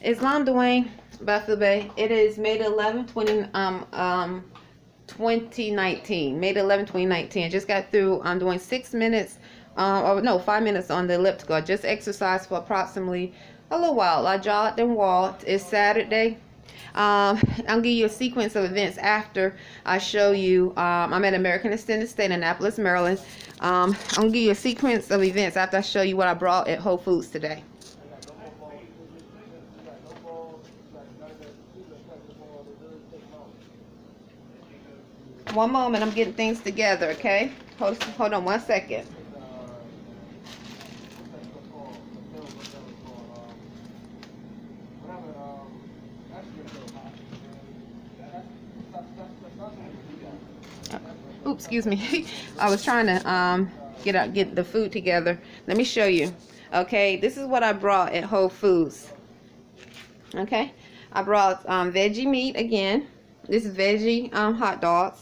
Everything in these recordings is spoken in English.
Islam Dwayne Bey. It is May the 11th, 20, um, um, 2019. May the 11th, 2019. I just got through I'm doing six minutes, uh, or no, five minutes on the elliptical. I just exercised for approximately a little while. I jogged and walked. It's Saturday. Um, I'll give you a sequence of events after I show you. Um, I'm at American Extended Stay in Annapolis, Maryland. Um, I'll give you a sequence of events after I show you what I brought at Whole Foods today. One moment, I'm getting things together, okay? Hold, hold on one second. Oops, excuse me. I was trying to um, get out, get the food together. Let me show you. Okay, this is what I brought at Whole Foods. Okay, I brought um, veggie meat again. This is veggie um, hot dogs,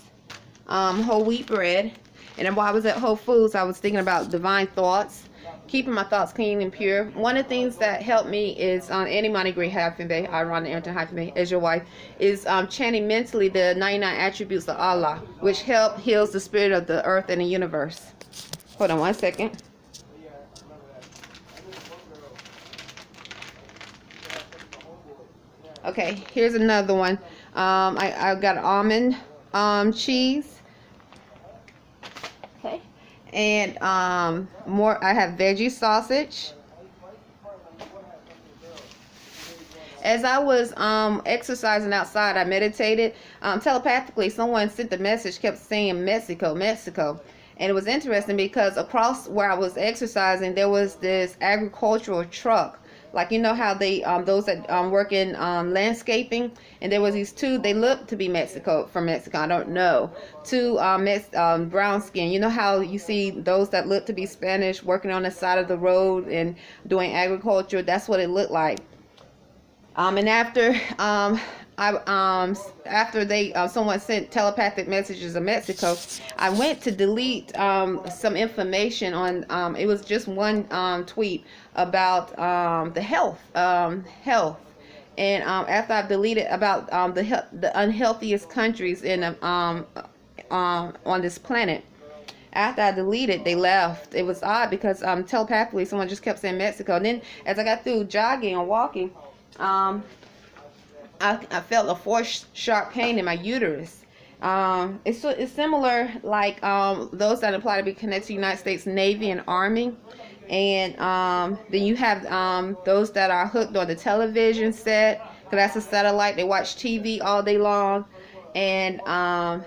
um, whole wheat bread. And while I was at Whole Foods, I was thinking about divine thoughts keeping my thoughts clean and pure. One of the things that helped me is on um, any Monty Gray hyphen Bey, I run Arrington hyphen Bey as your wife, is um, chanting mentally the 99 attributes of Allah, which help heals the spirit of the earth and the universe. Hold on one second. Okay, here's another one. Um, I, I got almond um, cheese and um, more. I have veggie sausage. As I was um, exercising outside, I meditated. Um, telepathically, someone sent the message, kept saying Mexico, Mexico. And it was interesting because across where I was exercising, there was this agricultural truck like you know how they um those that um work in um landscaping and there was these two they look to be mexico from mexico i don't know two um, Mex um brown skin. You know how you see those that look to be spanish working on the side of the road and doing agriculture? That's what it looked like. Um and after um I um after they uh, someone sent telepathic messages of Mexico, I went to delete um some information on um it was just one um tweet about um the health um health and um after I deleted about um the the unhealthiest countries in um um on this planet after I deleted, they left. It was odd because um, telepathically someone just kept saying Mexico. And then as I got through jogging and walking, um, I, I felt a force sharp pain in my uterus. Um, it's, it's similar like um, those that apply to be connected to the United States Navy and Army. And um, then you have um, those that are hooked on the television set, because that's a satellite. They watch TV all day long. And um,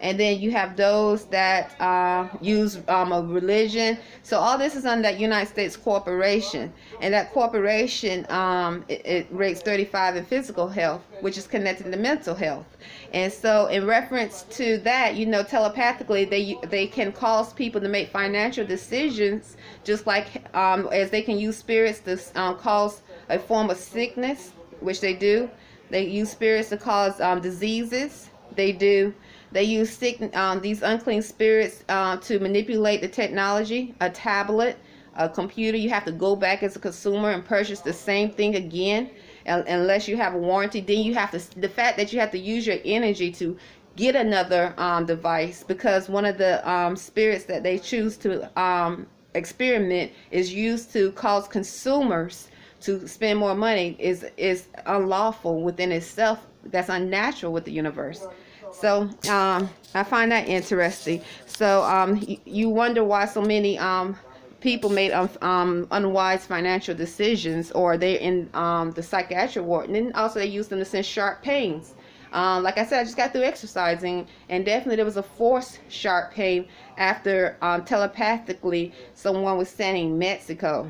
and then you have those that uh, use um, a religion. So all this is under that United States corporation, and that corporation um, it, it, rates 35 in physical health, which is connected to mental health. And so, in reference to that, you know, telepathically, they they can cause people to make financial decisions, just like um, as they can use spirits to um, cause a form of sickness, which they do. They use spirits to cause um, diseases. They do. They use um, these unclean spirits uh, to manipulate the technology, a tablet, a computer. You have to go back as a consumer and purchase the same thing again unless you have a warranty. Then you have to, the fact that you have to use your energy to get another um, device because one of the um, spirits that they choose to um, experiment is used to cause consumers to spend more money is is unlawful within itself that's unnatural with the universe so um, I find that interesting. So um, you wonder why so many um, people made um, um, unwise financial decisions or they're in um, the psychiatric ward. And then also they use them to send sharp pains. Um, like I said, I just got through exercising, and definitely there was a forced sharp pain after um, telepathically someone was saying Mexico.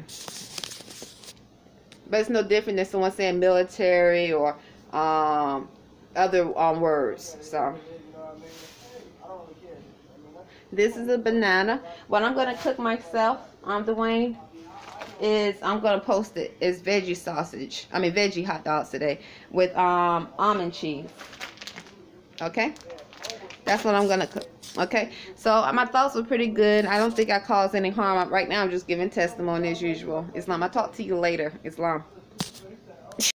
But it's no different than someone saying military or um, other um, words. So this is a banana. What I'm gonna cook myself, um, Dwayne, is I'm gonna post it is veggie sausage. I mean veggie hot dogs today with um almond cheese. Okay, that's what I'm gonna cook. Okay, so my thoughts were pretty good. I don't think I caused any harm. Right now, I'm just giving testimony as usual. Islam. I'll talk to you later. Islam.